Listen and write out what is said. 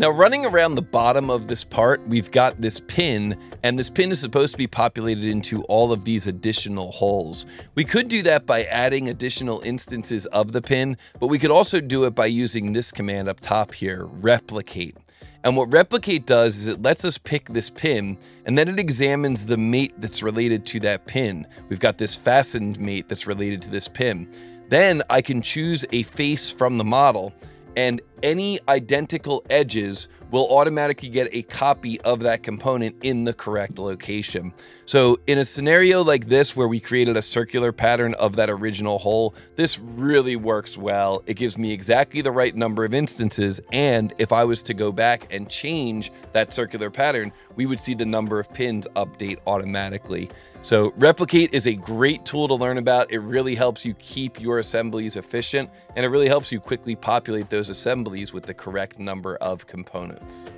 Now running around the bottom of this part, we've got this pin, and this pin is supposed to be populated into all of these additional holes. We could do that by adding additional instances of the pin, but we could also do it by using this command up top here, replicate. And what replicate does is it lets us pick this pin and then it examines the mate that's related to that pin. We've got this fastened mate that's related to this pin. Then I can choose a face from the model and any identical edges will automatically get a copy of that component in the correct location. So in a scenario like this where we created a circular pattern of that original hole, this really works well. It gives me exactly the right number of instances and if I was to go back and change that circular pattern, we would see the number of pins update automatically. So Replicate is a great tool to learn about. It really helps you keep your assemblies efficient and it really helps you quickly populate those assemblies with the correct number of components episodes.